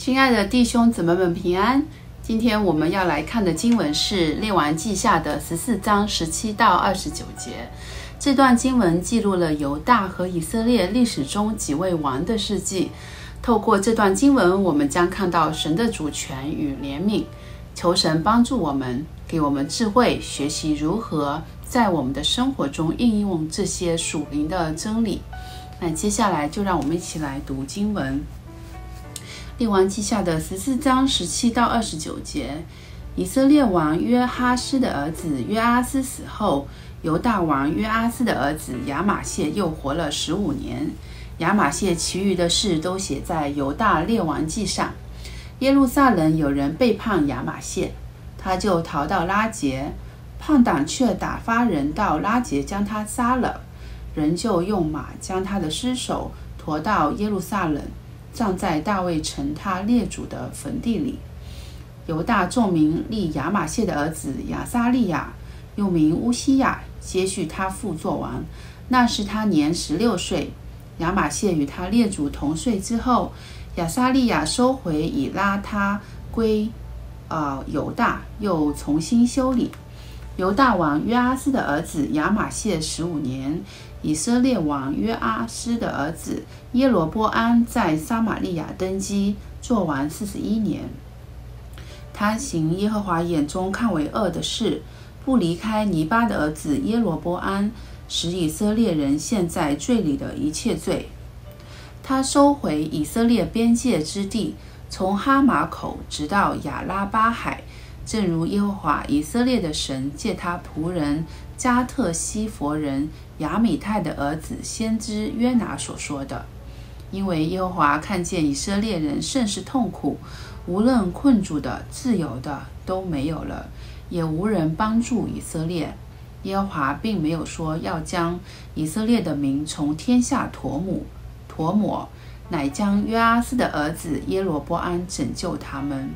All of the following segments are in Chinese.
亲爱的弟兄姊妹们平安。今天我们要来看的经文是《列王记下》的十四章十七到二十九节。这段经文记录了犹大和以色列历史中几位王的事迹。透过这段经文，我们将看到神的主权与怜悯。求神帮助我们，给我们智慧，学习如何在我们的生活中应用这些属灵的真理。那接下来就让我们一起来读经文，《列王记下》的十四章十七到二十九节。以色列王约哈斯的儿子约阿斯死后，犹大王约阿斯的儿子亚玛谢又活了十五年。亚玛谢其余的事都写在犹大列王记上。耶路撒冷有人背叛亚玛谢，他就逃到拉杰，叛党却打发人到拉杰将他杀了。人就用马将他的尸首驮到耶路撒冷，葬在大卫城他列祖的坟地里。犹大众民立亚玛谢的儿子亚撒利亚，又名乌西亚，接续他父作王。那时他年十六岁。亚玛谢与他列祖同岁之后，亚撒利亚收回以拉他归，呃犹大，又重新修理。犹大王约阿斯的儿子亚玛谢十五年。以色列王约阿斯的儿子耶罗波安在撒玛利亚登基，做完四十一年。他行耶和华眼中看为恶的事，不离开尼巴的儿子耶罗波安，使以色列人陷在罪里的一切罪。他收回以色列边界之地，从哈马口直到亚拉巴海，正如耶和华以色列的神借他仆人。加特西佛人亚米泰的儿子先知约拿所说的，因为耶和华看见以色列人甚是痛苦，无论困住的、自由的都没有了，也无人帮助以色列。耶和华并没有说要将以色列的民从天下陀母、陀抹，乃将约阿斯的儿子耶罗波安拯救他们。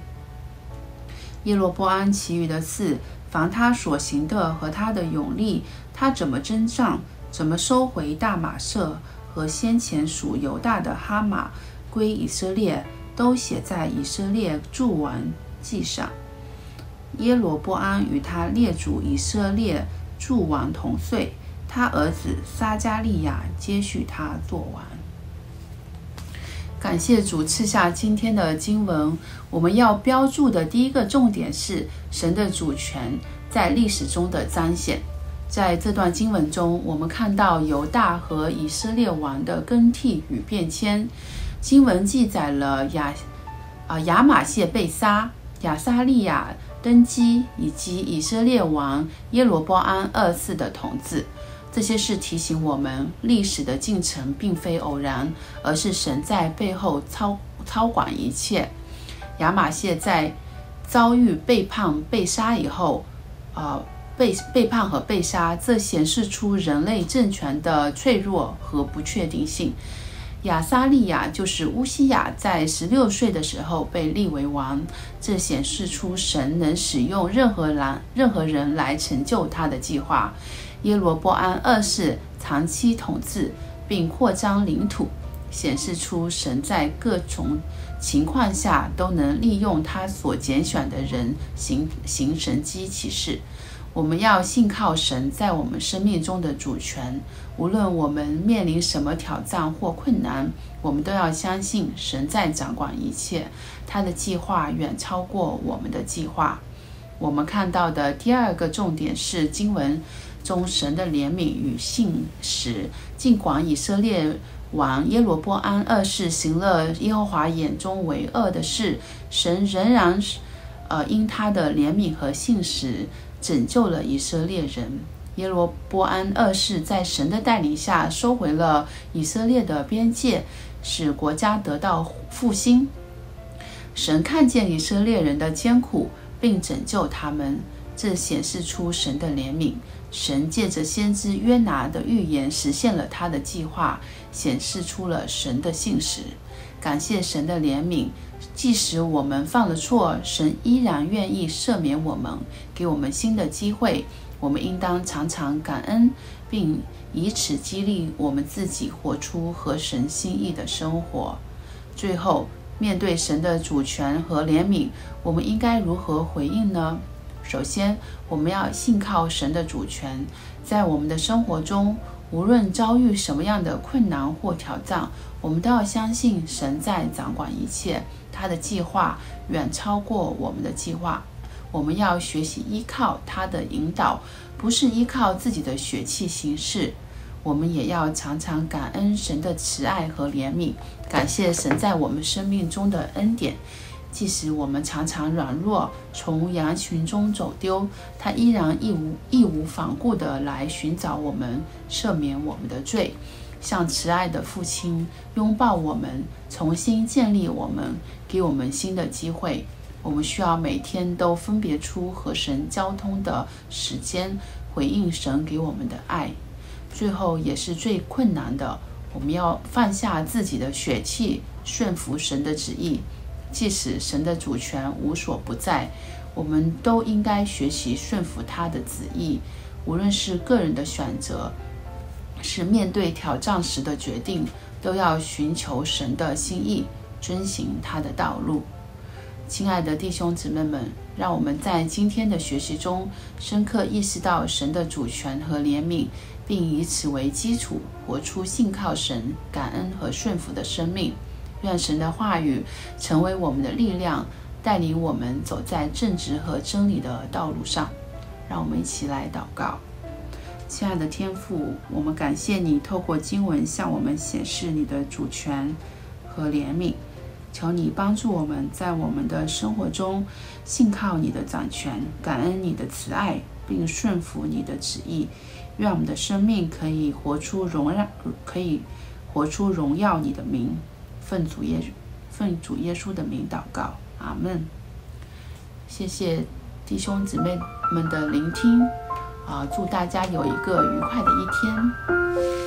耶罗波安其余的事。凡他所行的和他的勇力，他怎么征战，怎么收回大马社和先前属犹大的哈马归以色列，都写在以色列著王记上。耶罗波安与他列祖以色列诸王同岁，他儿子撒加利亚接续他做王。感谢主赐下今天的经文。我们要标注的第一个重点是神的主权在历史中的彰显。在这段经文中，我们看到犹大和以色列王的更替与变迁。经文记载了亚啊亚玛谢被杀、亚撒利亚登基以及以色列王耶罗波安二世的统治。这些事提醒我们，历史的进程并非偶然，而是神在背后操操管一切。亚马谢在遭遇背叛、被杀以后，呃，被背叛和被杀，这显示出人类政权的脆弱和不确定性。亚撒利亚就是乌西亚，在十六岁的时候被立为王，这显示出神能使用任何人、任何人来成就他的计划。耶罗波安二世长期统治并扩张领土，显示出神在各种情况下都能利用他所拣选的人行行神机启示。我们要信靠神在我们生命中的主权，无论我们面临什么挑战或困难，我们都要相信神在掌管一切，他的计划远超过我们的计划。我们看到的第二个重点是经文。中神的怜悯与信实，尽管以色列王耶罗波安二世行了耶和华眼中为恶的事，神仍然是呃因他的怜悯和信实拯救了以色列人。耶罗波安二世在神的带领下收回了以色列的边界，使国家得到复兴。神看见以色列人的艰苦，并拯救他们。这显示出神的怜悯。神借着先知约拿的预言实现了他的计划，显示出了神的信实。感谢神的怜悯，即使我们犯了错，神依然愿意赦免我们，给我们新的机会。我们应当常常感恩，并以此激励我们自己，活出合神心意的生活。最后，面对神的主权和怜悯，我们应该如何回应呢？首先，我们要信靠神的主权，在我们的生活中，无论遭遇什么样的困难或挑战，我们都要相信神在掌管一切，他的计划远超过我们的计划。我们要学习依靠他的引导，不是依靠自己的血气行事。我们也要常常感恩神的慈爱和怜悯，感谢神在我们生命中的恩典。即使我们常常软弱，从羊群中走丢，他依然义无义无反顾地来寻找我们，赦免我们的罪，像慈爱的父亲拥抱我们，重新建立我们，给我们新的机会。我们需要每天都分别出和神交通的时间，回应神给我们的爱。最后也是最困难的，我们要放下自己的血气，顺服神的旨意。即使神的主权无所不在，我们都应该学习顺服他的旨意。无论是个人的选择，是面对挑战时的决定，都要寻求神的心意，遵行他的道路。亲爱的弟兄姊妹们，让我们在今天的学习中深刻意识到神的主权和怜悯。并以此为基础，活出信靠神、感恩和顺服的生命。愿神的话语成为我们的力量，带领我们走在正直和真理的道路上。让我们一起来祷告：亲爱的天父，我们感谢你透过经文向我们显示你的主权和怜悯。求你帮助我们在我们的生活中信靠你的掌权，感恩你的慈爱，并顺服你的旨意。愿我们的生命可以活出荣耀，可以活出荣耀你的名。奉主耶奉主耶稣的名祷告，阿门。谢谢弟兄姊妹们的聆听，啊，祝大家有一个愉快的一天。